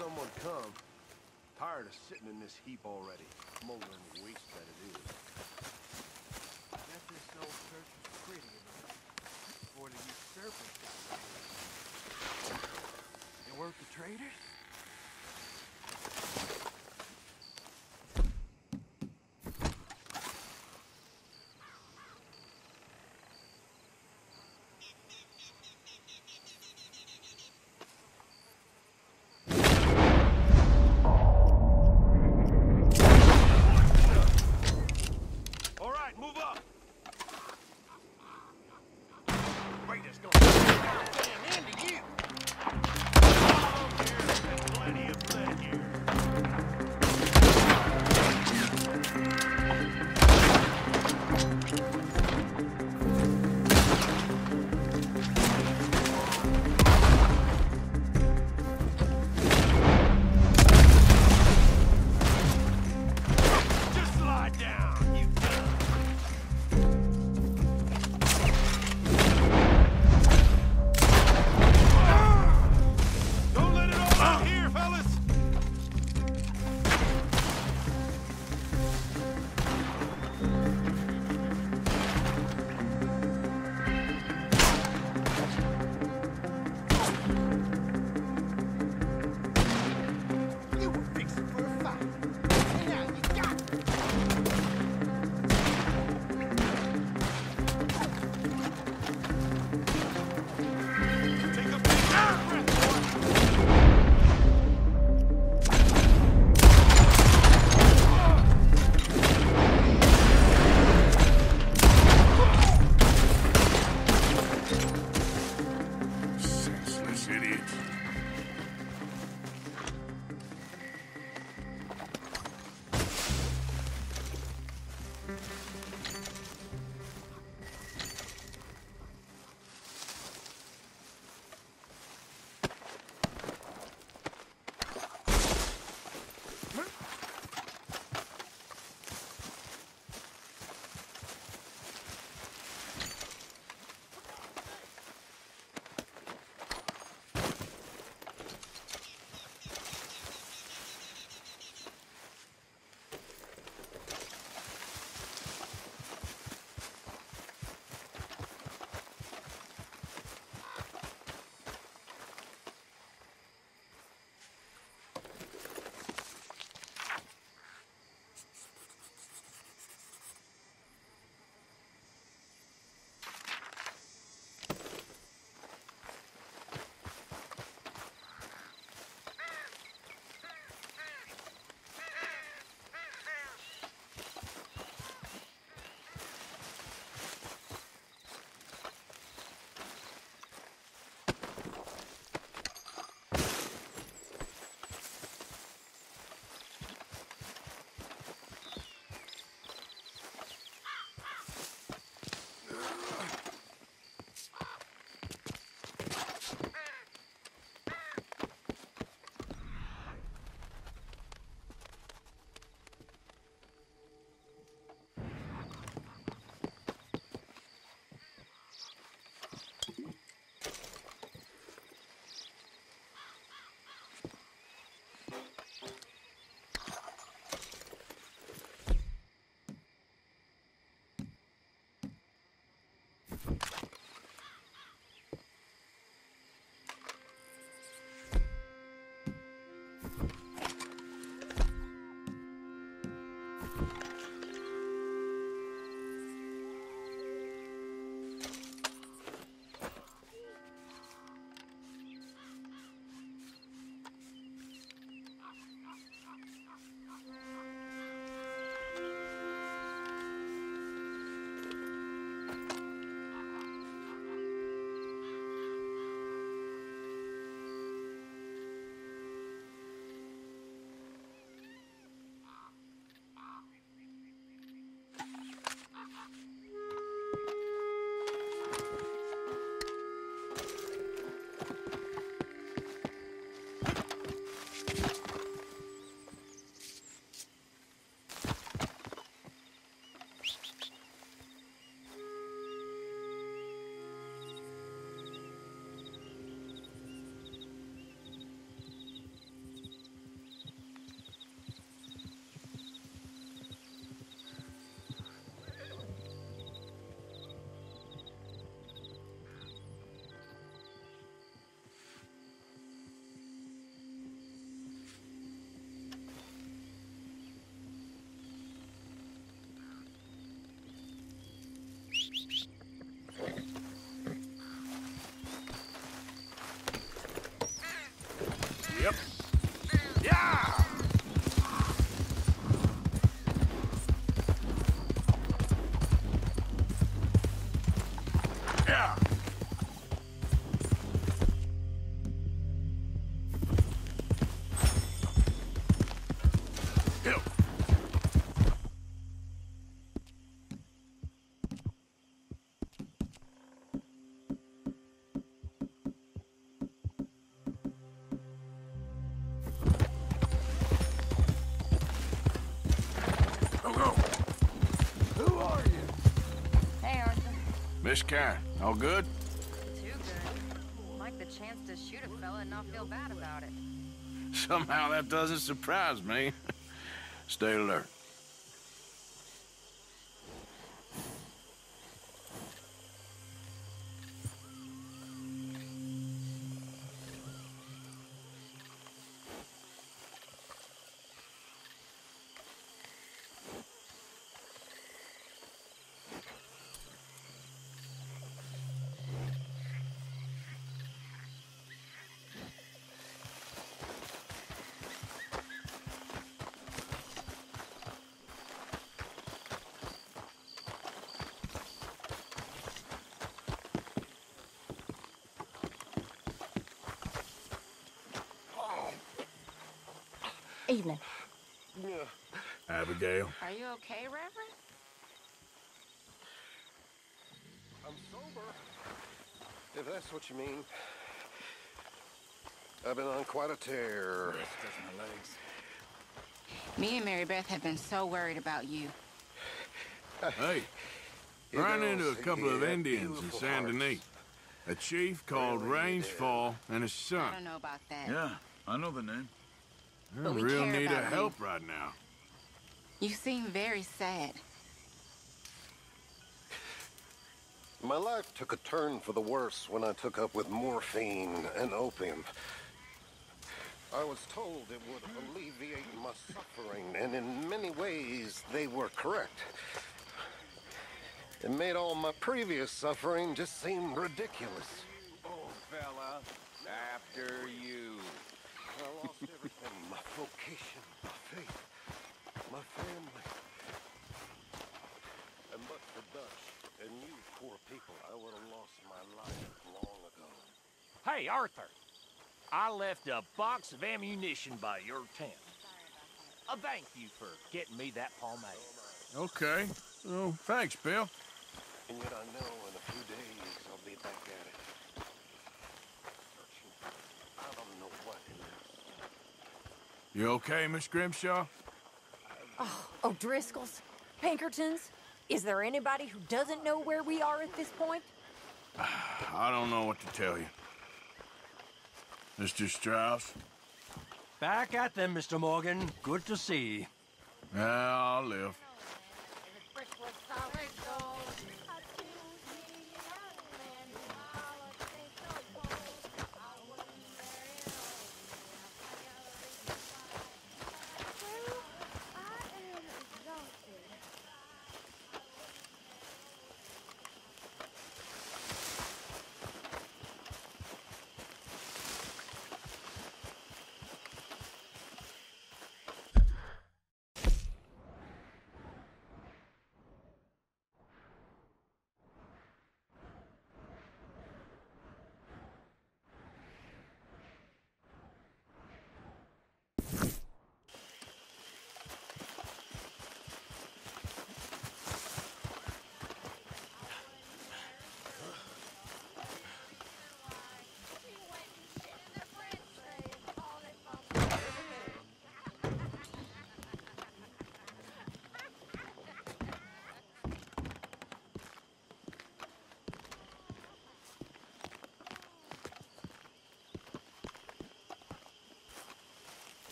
someone come. Tired of sitting in this heap already. Smoldering waste that it is. Bet this old church was pretty day before the usurpers It worth the traitors? Miss Karen, all good? Too good. Like the chance to shoot a fella and not feel bad about it. Somehow that doesn't surprise me. Stay alert. Abigail. Are you okay, Reverend? I'm sober. If that's what you mean. I've been on quite a tear. Me and Mary Beth have been so worried about you. Hey, You ran into a couple of Indians in beautiful Saint hearts. Denis. A chief called Really, you Range did. Fall and his son. I don't know about that. Yeah, I know the name. They're But in we real care need of about you. help right now. You seem very sad. My life took a turn for the worse when I took up with morphine and opium. I was told it would alleviate my suffering, and in many ways, they were correct. It made all my previous suffering just seem ridiculous. Oh, fella, after you. I lost everything my vocation, my faith, my family. And but for Dutch and you poor people, I would have lost my life long ago. Hey, Arthur. I left a box of ammunition by your tent. A thank you for getting me that pomade. Okay. Oh, thanks, Bill. And yet I know in a few days I'll be back at it. I don't know what it is. You okay, Miss Grimshaw? Oh, oh, O'Driscoll's? Pinkertons? Is there anybody who doesn't know where we are at this point? I don't know what to tell you. Mr. Strauss? Back at them, Mr. Morgan. Good to see. Yeah, I'll live.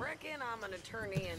Reckon I'm gonna turn in.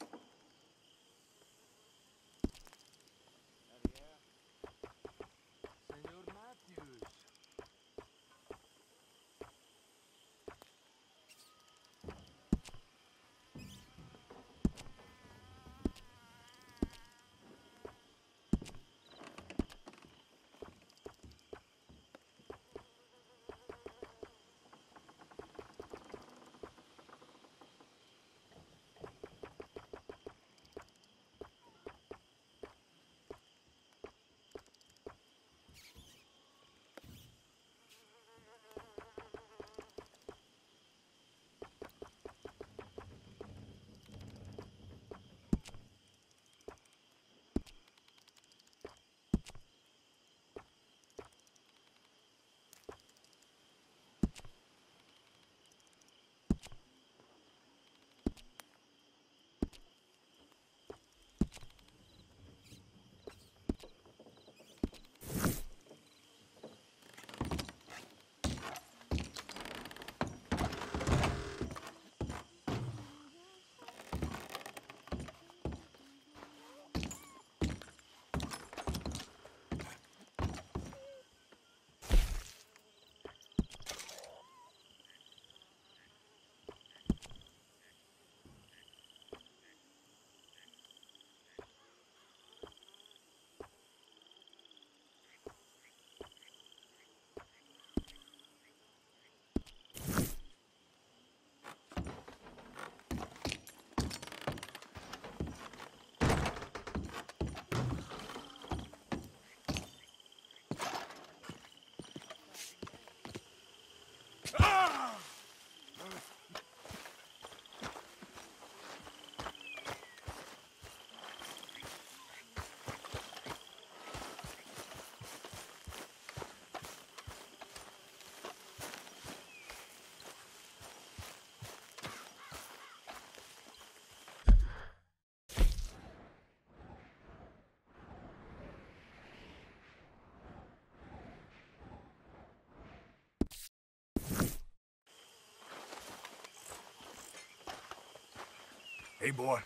Hey, boy.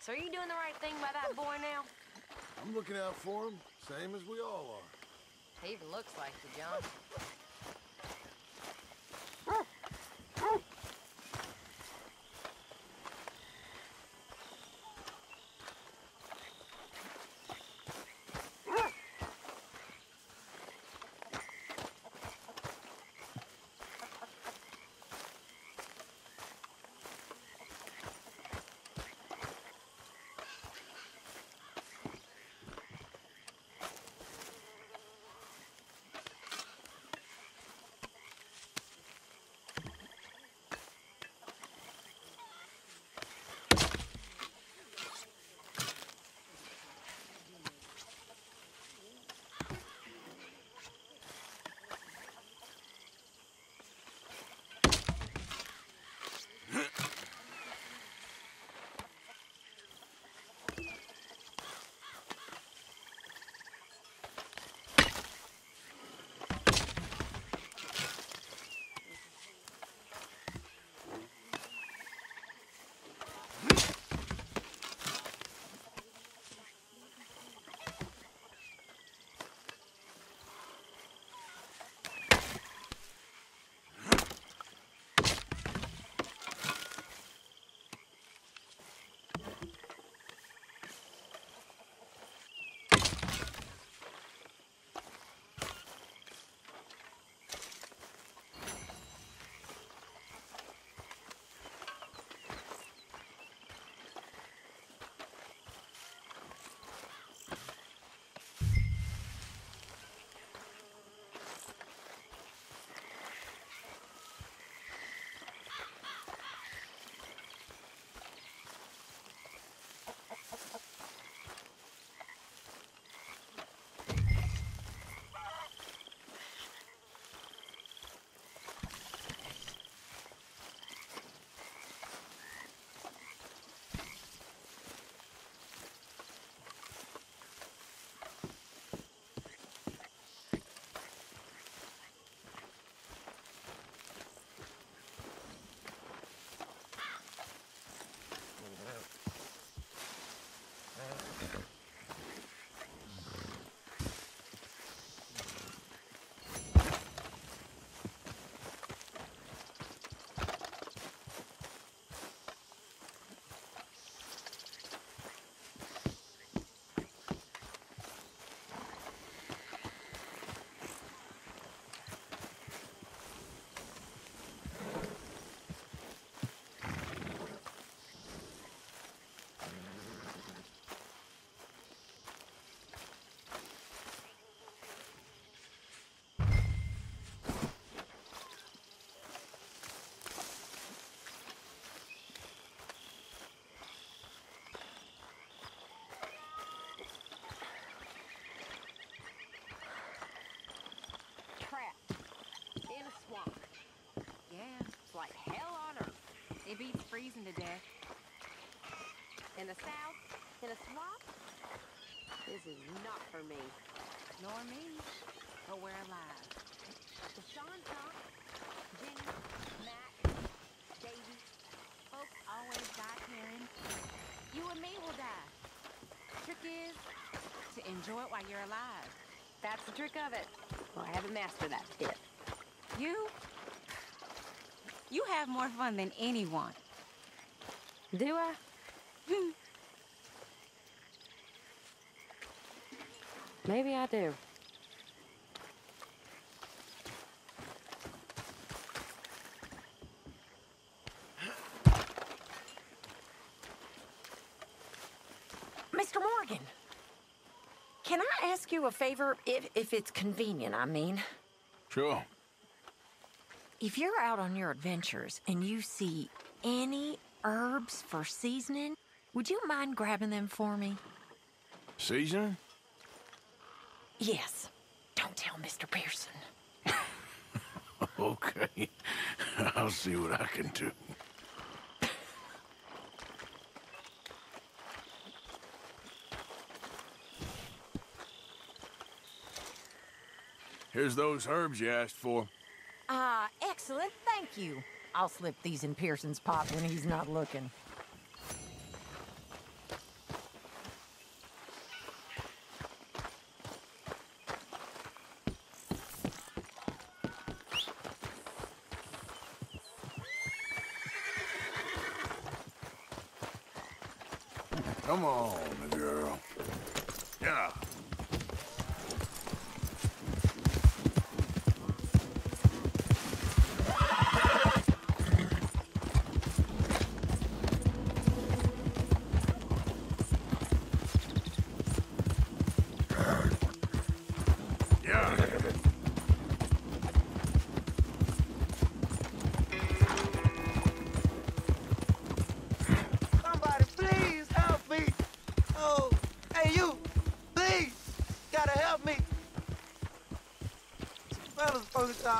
So are you doing the right thing by that boy now? I'm looking out for him, same as we all are. He even looks like you, John. Yeah, It's like hell on earth. it beats freezing to death. In the south, in a swamp. This is not for me. Nor me. But we're alive. The Sean Trump, Jenny, Mac, Davey. Folks always die caring. You and me will die. Trick is to enjoy it while you're alive. That's the trick of it. Well, I haven't mastered that yet. You? You have more fun than anyone. Do I? Maybe I do. Mr. Morgan, can I ask you a favor if, if it's convenient, I mean? Sure. If you're out on your adventures and you see any herbs for seasoning, would you mind grabbing them for me? Seasoning? Yes. Don't tell Mr. Pearson. Okay. I'll see what I can do. Here's those herbs you asked for. Ah, excellent. Thank you. I'll slip these in Pearson's pot when he's not looking.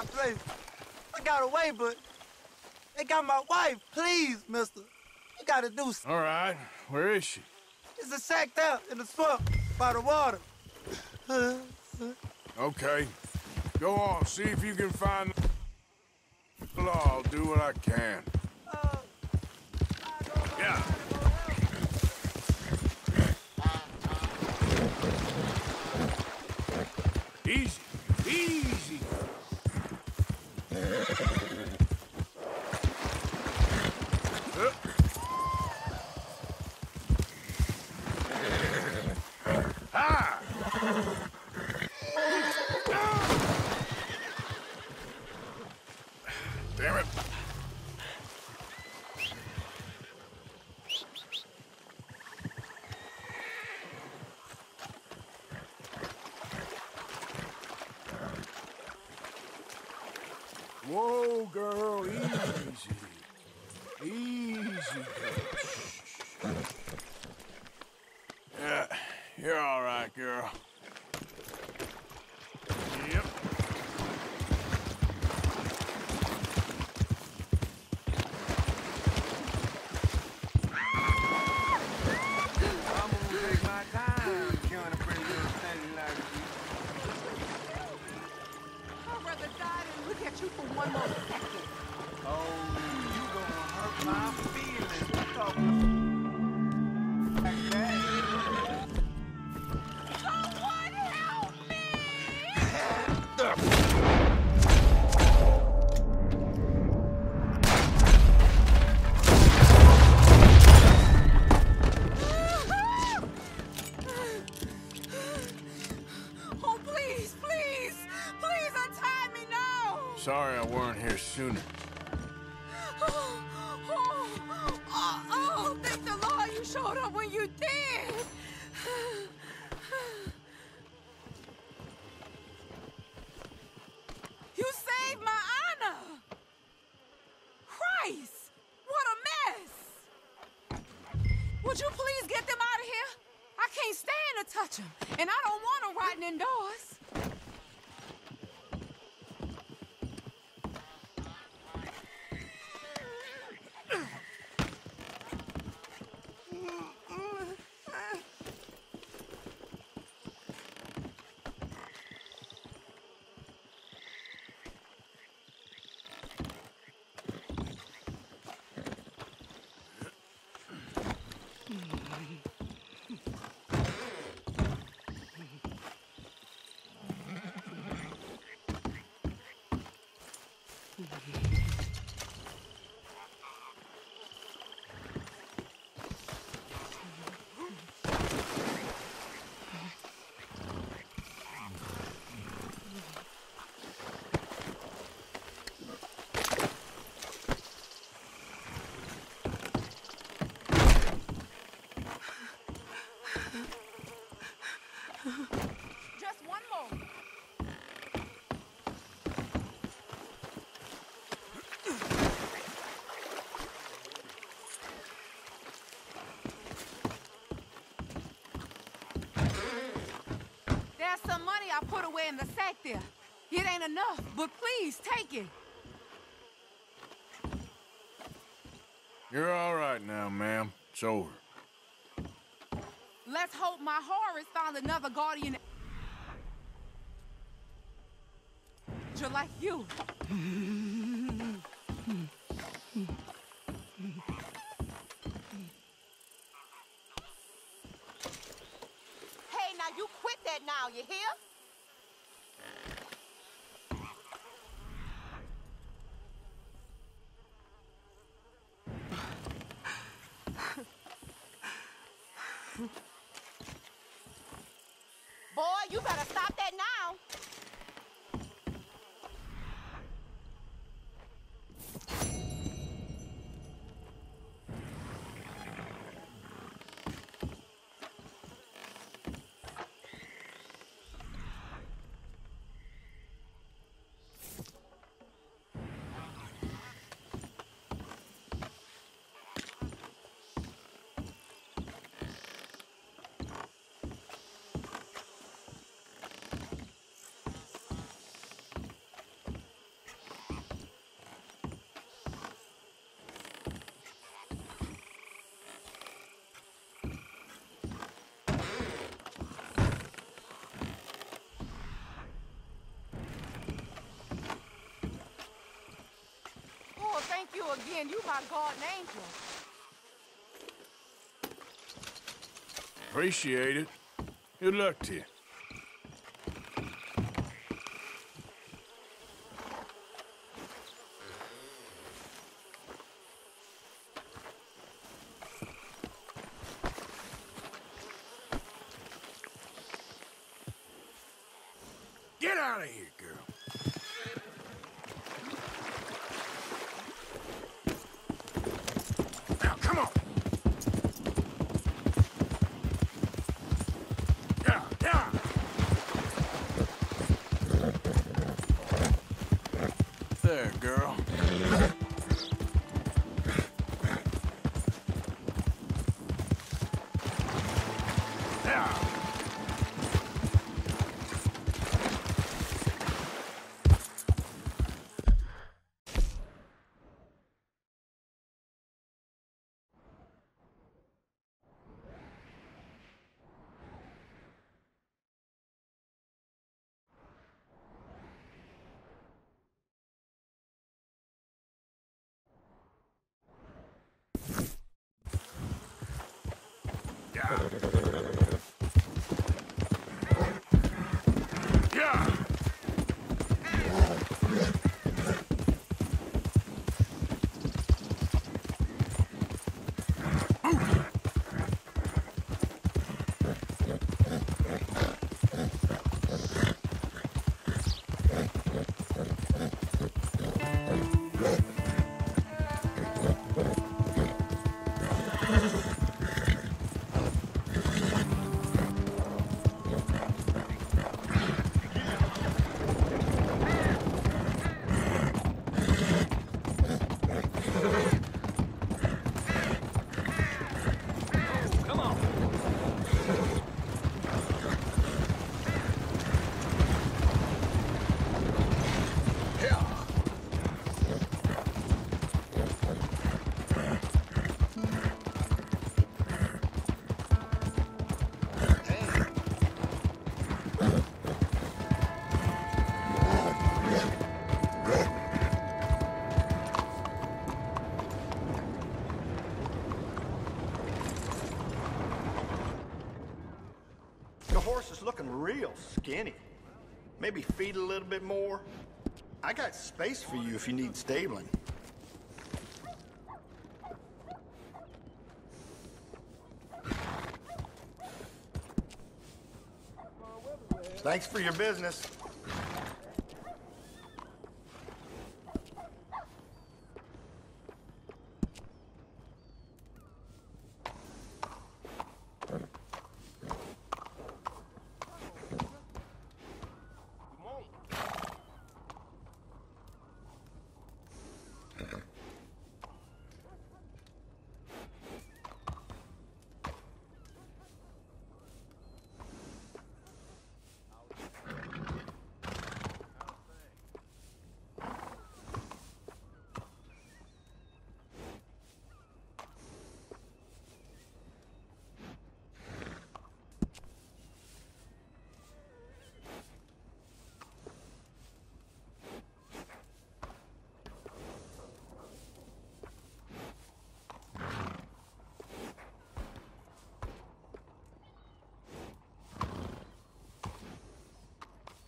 Our place. I got away, but they got my wife. Please, mister. You gotta do something. All right. Where is she? She's a sacked out in the swamp by the water. Okay. Go on. See if you can find the law. I'll do what I can. Yeah. Easy. Easy. Ah! Damn it. Whoa, girl, easy. Sooner. Oh, oh, oh, oh, thank the Lord you showed up when you did. You saved my honor. Christ, what a mess. Would you please get them out of here? I can't stand to touch them, and I don't want them rotting indoors. Just one more. There's some money I put away in the sack there. It ain't enough, but please take it. You're all right now, ma'am. It's over. Let's hope my Horace found another guardian. Just like you. Hey, now you quit that now, you hear? Boy, you better stop that now. Oh, thank again. You my guardian angel. Appreciate it. Good luck to you. Get out of here, girl. Now, come on. Yeah, yeah. There, girl. Yeah. Yeah. Looking real skinny. Maybe feed a little bit more. I got space for you if you need stabling. Thanks for your business.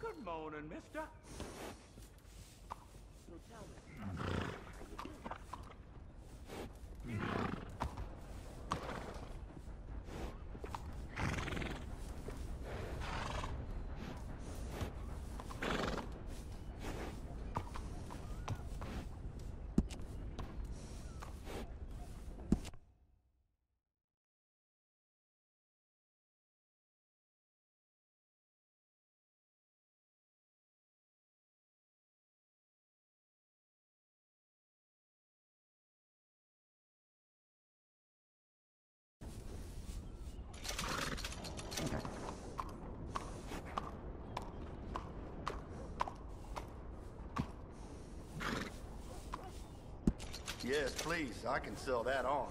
Good morning, mister. Yes, please. I can sell that on.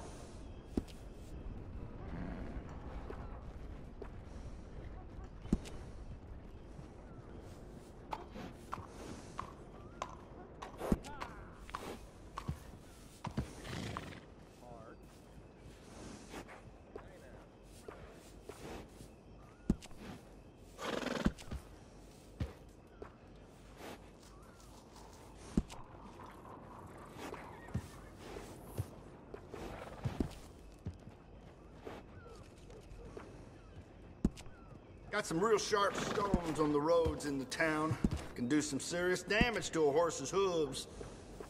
Got some real sharp stones on the roads in the town. Can do some serious damage to a horse's hooves.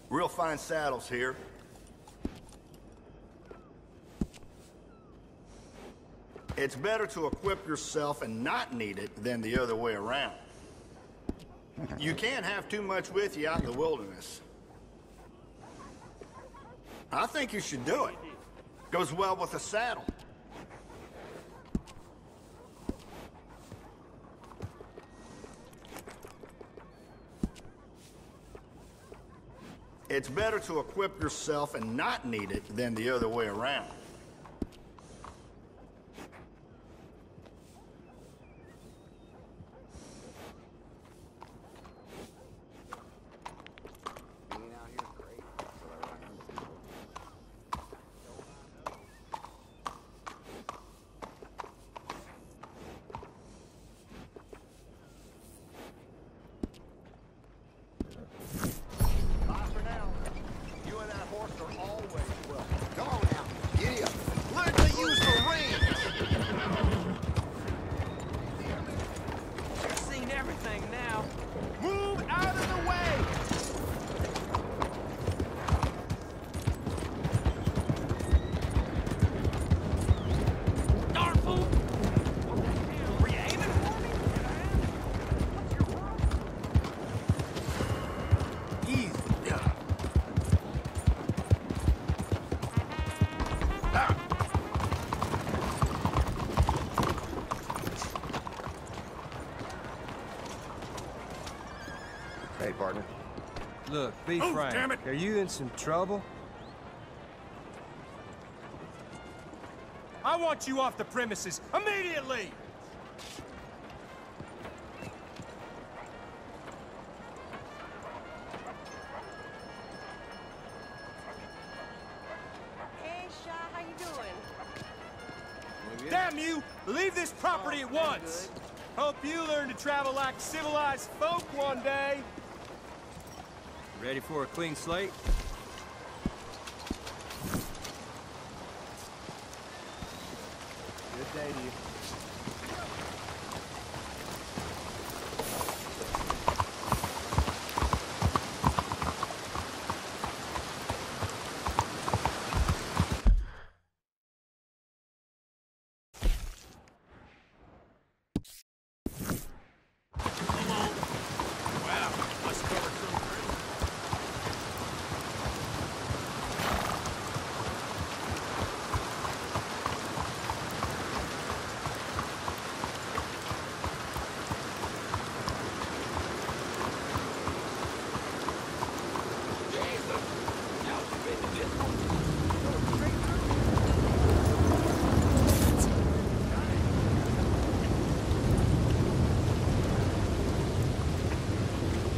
Real fine saddles here. It's better to equip yourself and not need it than the other way around. You can't have too much with you out in the wilderness. I think you should do it. Goes well with a saddle. It's better to equip yourself and not need it than the other way around. Be Oh, frank. damn it. Are you in some trouble? I want you off the premises immediately! Ready for a clean slate? Good day to you.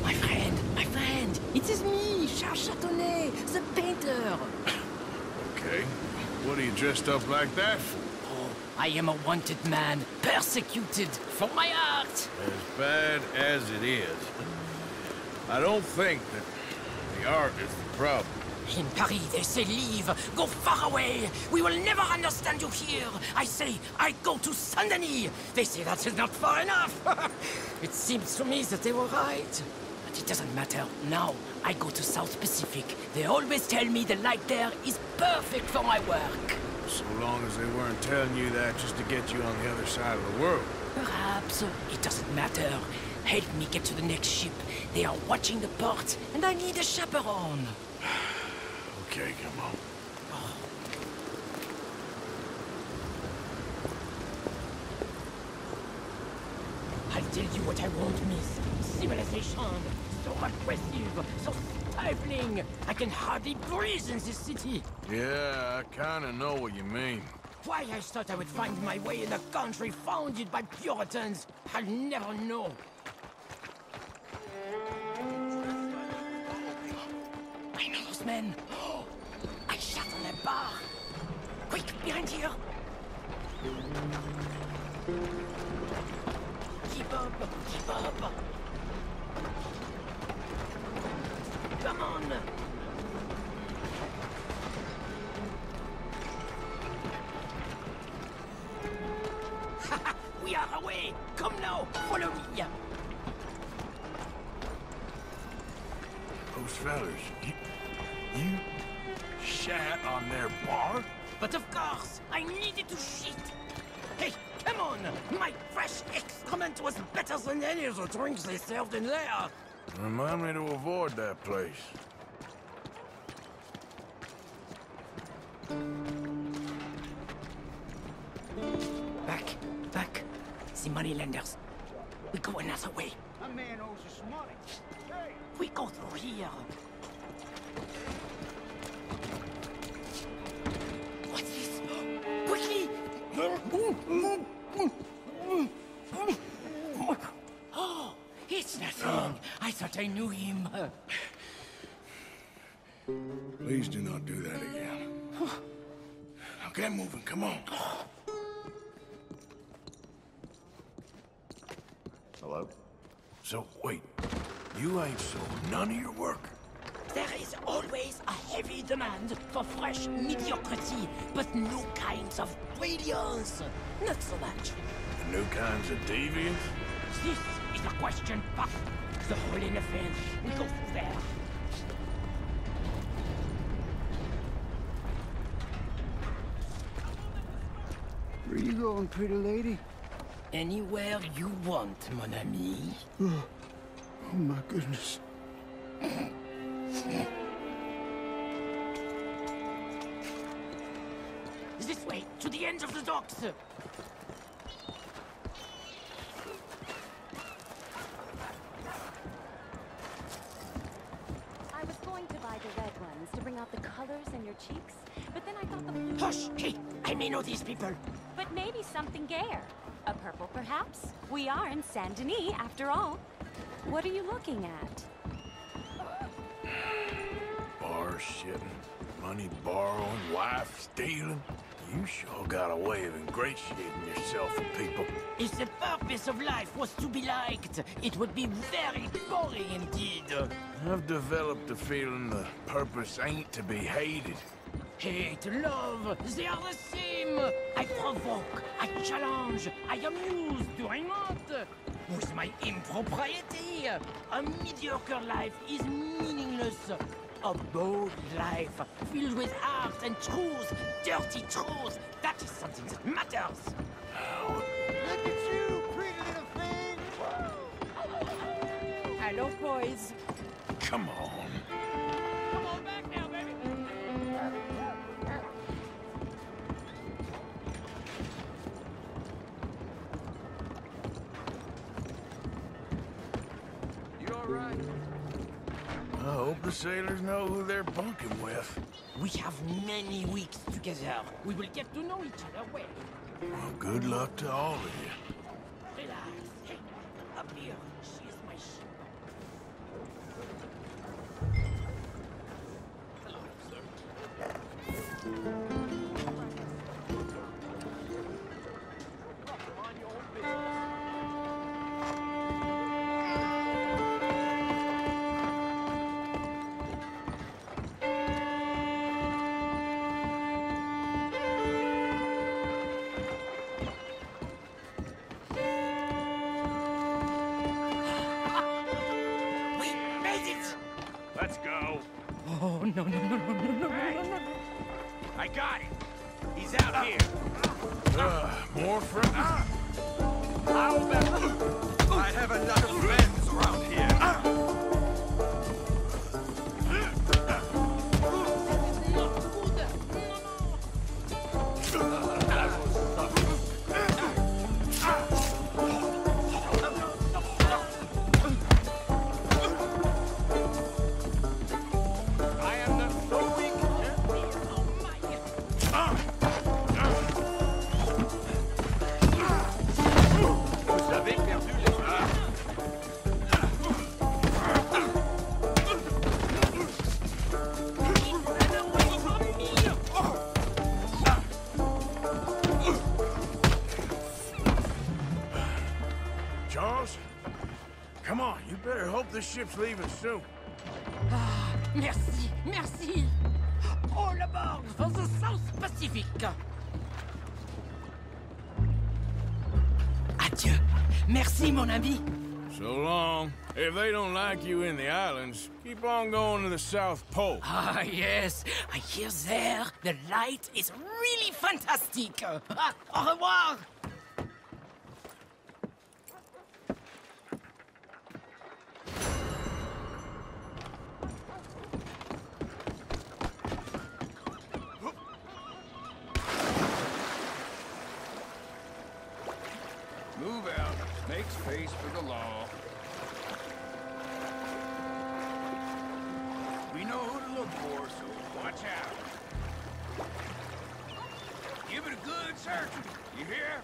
My friend, my friend, it is me, Charles Châtenay, the painter. Okay. What are you dressed up like that for? I am a wanted man, persecuted for my art. As bad as it is, I don't think that the art is the problem. In Paris, they say leave, go far away. We will never understand you here. I say, I go to Saint-Denis. They say that is not far enough. it seems to me that they were right. But it doesn't matter. Now, I go to South Pacific. They always tell me the light there is perfect for my work. So long as they weren't telling you that just to get you on the other side of the world. Perhaps it doesn't matter. Help me get to the next ship. They are watching the port, and I need a chaperone. Okay, come on. I'll tell you what I want, miss. Civilization. So aggressive, so stifling. I can hardly breathe in this city. Yeah, I kinda know what you mean. Why I thought I would find my way in a country founded by Puritans, I'll never know. I know those men. I shot on a bar. Quick, behind here. Keep up, keep up. Come on. we are away. Come now, follow me. Those fellas, you, you shat on their bar? But of course, I needed to shit. Hey, come on! My fresh excrement was better than any of the drinks they served in there. Remind me to avoid that place. Back, back. The moneylenders. We go another way. A man owes us money. Hey, We go through here. What's this? Quickly! Mm, mm, mm, it's nothing. I thought I knew him. Please do not do that again. Now get moving, come on. Hello? So, wait. You ain't sold none of your work? There is always a heavy demand for fresh mediocrity, but new kinds of brilliance. Not so much. The new kinds of deviants? A question mark. The hole in the fence. We go through there. where are you going, pretty lady? Anywhere you want, mon ami. Oh, oh my goodness. This way, to the end of the docks. I was going to buy the red ones to bring out the colors in your cheeks, but then I thought the. Hush! Hey, I may know these people. But maybe something gayer. A purple, perhaps? We are in Saint Denis, after all. What are you looking at? Bar shitting, money borrowing, wife stealing. You sure got a way of ingratiating yourself with people. If the purpose of life was to be liked, it would be very boring indeed. I've developed the feeling the purpose ain't to be hated. Hate, love, they are the same. I provoke, I challenge, I amuse, do I not? With my impropriety, a mediocre life is meaningless. A bold life, filled with art and truth, dirty truth, that is something that matters. Look at you, pretty little thing! Hello, boys. Come on. Sailors know who they're bunking with. We have many weeks together. We will get to know each other well. Well, good luck to all of you. Ship's leaving soon. Ah, Merci, merci. All aboard for the South Pacific. Adieu. Merci, mon ami. So long. If they don't like you in the islands, keep on going to the South Pole. Ah, yes. I hear there the light is really fantastic. Ah, au revoir. So watch out. Give it a good search. You hear?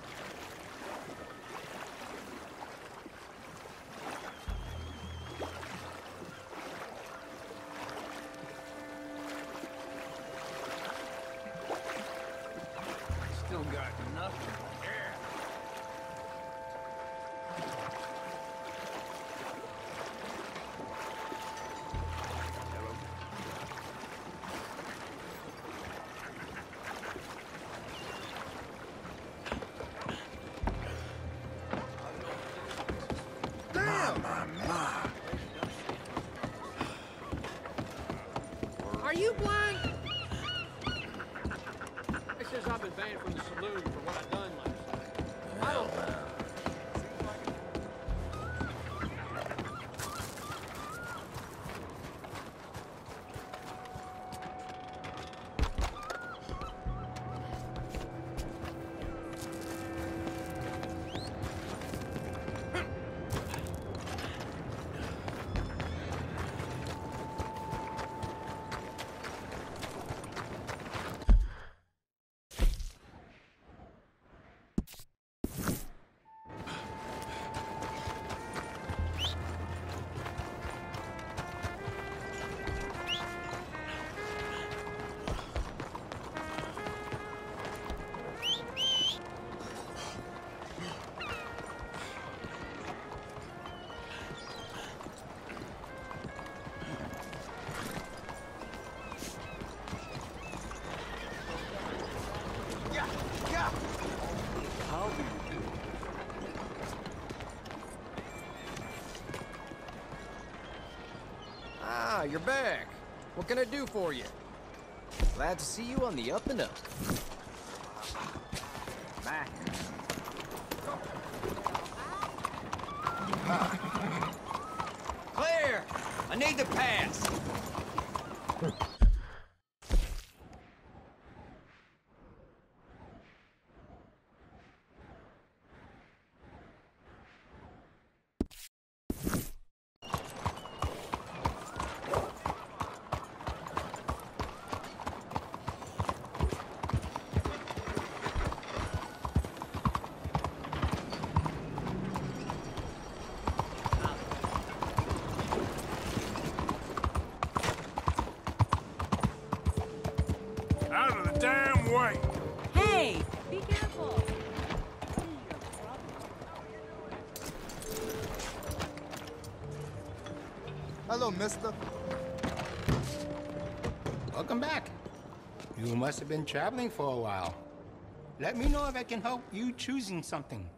You're back. What can I do for you? Glad to see you on the up and up. Mister. Welcome back. You must have been traveling for a while. Let me know if I can help you choosing something.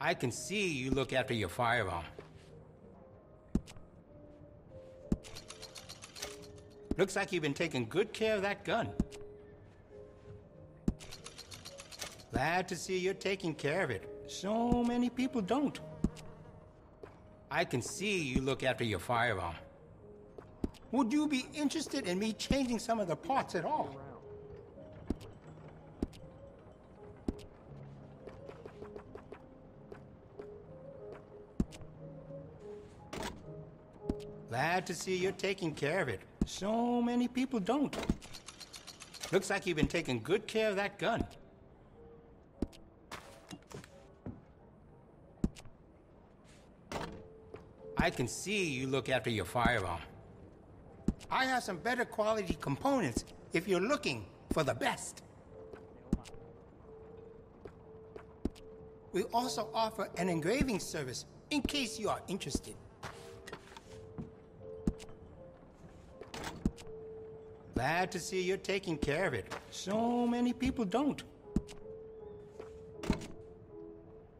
I can see you look after your firearm. Looks like you've been taking good care of that gun. Glad to see you're taking care of it. So many people don't. I can see you look after your firearm. Would you be interested in me changing some of the parts at all? Glad to see you're taking care of it. So many people don't. Looks like you've been taking good care of that gun. I can see you look after your firearm. I have some better quality components if you're looking for the best. We also offer an engraving service in case you are interested. Glad to see you're taking care of it. So many people don't.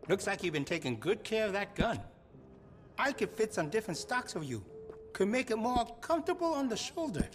Looks like you've been taking good care of that gun. I could fit some different stocks for you. Could make it more comfortable on the shoulder.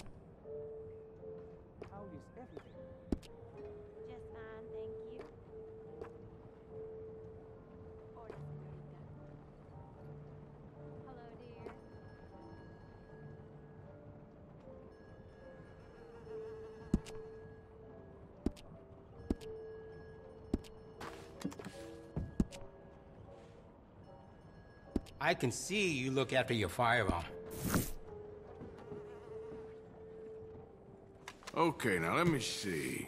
I can see you look after your firearm. Okay, now let me see.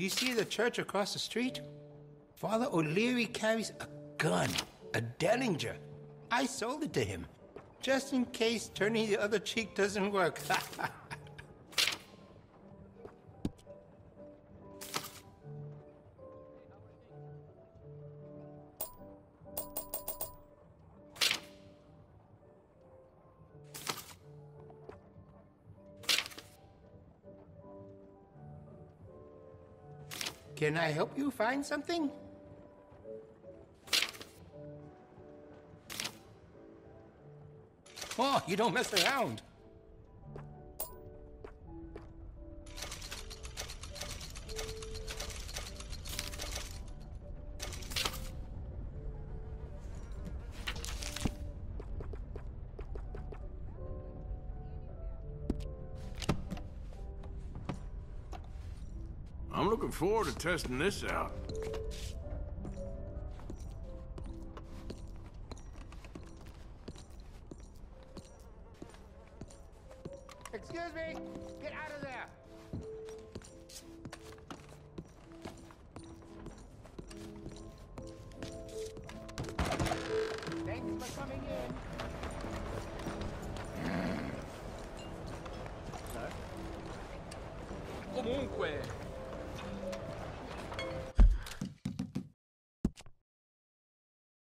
You see the church across the street? Father O'Leary carries a gun, a Derringer. I sold it to him, just in case turning the other cheek doesn't work. Can I help you find something? Oh, you don't mess around. Forward to testing this out.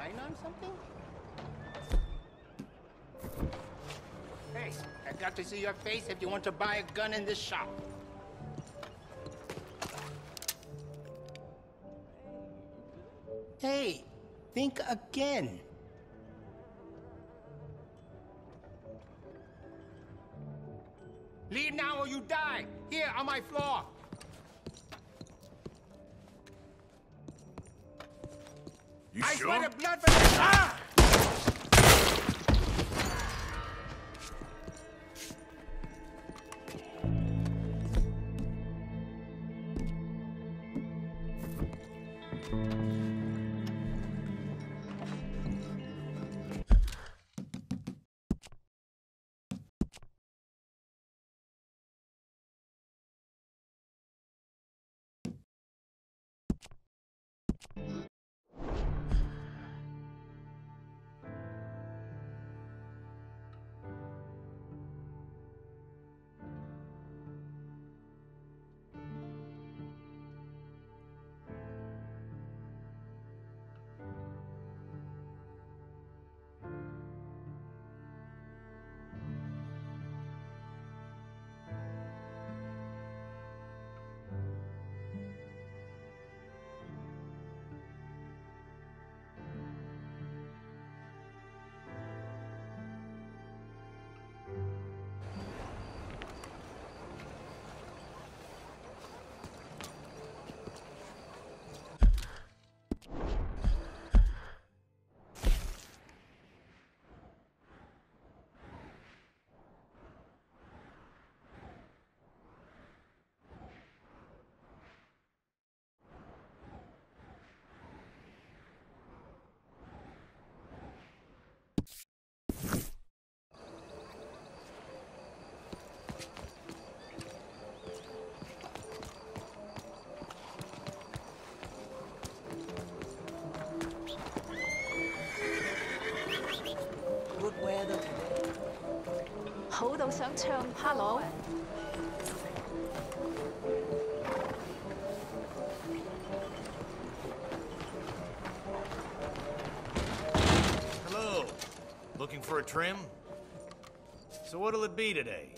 Your on something? Hey, I got to see your face if you want to buy a gun in this shop. Hey, think again. Leave now or you die. Here on my floor. You I sure? swear to blood for this. Ah! 好到想唱 Hello。 Hello. Looking for a trim? So what'll it be today?